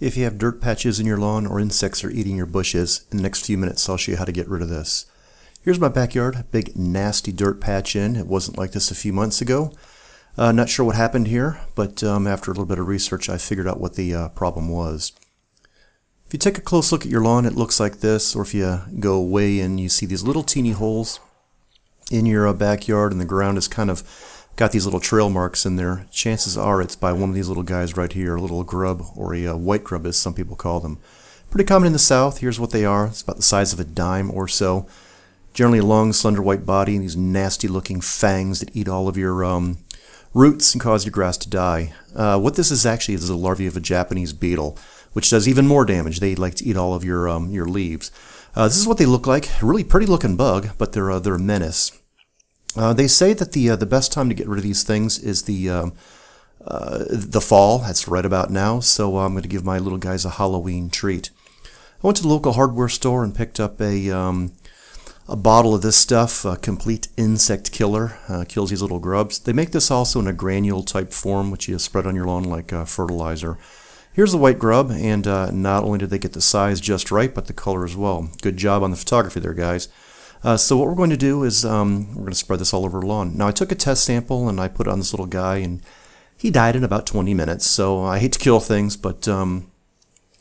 If you have dirt patches in your lawn or insects are eating your bushes, in the next few minutes I'll show you how to get rid of this. Here's my backyard, big nasty dirt patch in. It wasn't like this a few months ago. Uh, not sure what happened here, but um, after a little bit of research I figured out what the uh, problem was. If you take a close look at your lawn it looks like this, or if you go way in you see these little teeny holes in your uh, backyard and the ground is kind of got these little trail marks in there, chances are it's by one of these little guys right here, a little grub, or a uh, white grub as some people call them. Pretty common in the south. Here's what they are. It's about the size of a dime or so. Generally a long, slender white body, and these nasty looking fangs that eat all of your um, roots and cause your grass to die. Uh, what this is actually is a larvae of a Japanese beetle, which does even more damage. They like to eat all of your um, your leaves. Uh, this is what they look like. Really pretty looking bug, but they're uh, they're a menace. Uh, they say that the uh, the best time to get rid of these things is the um, uh, the fall. That's right about now. So I'm going to give my little guys a Halloween treat. I went to the local hardware store and picked up a um, a bottle of this stuff, a complete insect killer, uh, kills these little grubs. They make this also in a granule type form, which you spread on your lawn like uh, fertilizer. Here's the white grub, and uh, not only did they get the size just right, but the color as well. Good job on the photography there, guys. Uh, so what we're going to do is um, we're going to spread this all over the lawn. Now I took a test sample and I put it on this little guy and he died in about 20 minutes. So I hate to kill things, but um,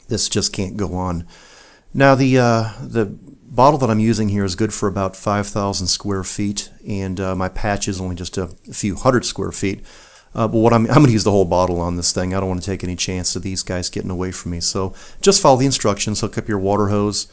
this just can't go on. Now the uh, the bottle that I'm using here is good for about 5,000 square feet and uh, my patch is only just a few hundred square feet. Uh, but what I'm, I'm going to use the whole bottle on this thing. I don't want to take any chance of these guys getting away from me. So just follow the instructions. Hook up your water hose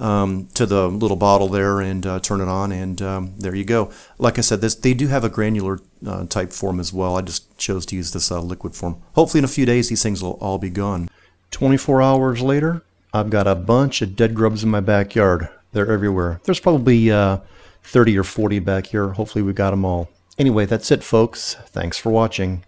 um, to the little bottle there and uh, turn it on, and um, there you go. Like I said, this they do have a granular uh, type form as well. I just chose to use this uh, liquid form. Hopefully, in a few days, these things will all be gone. 24 hours later, I've got a bunch of dead grubs in my backyard. They're everywhere. There's probably uh, 30 or 40 back here. Hopefully, we got them all. Anyway, that's it, folks. Thanks for watching.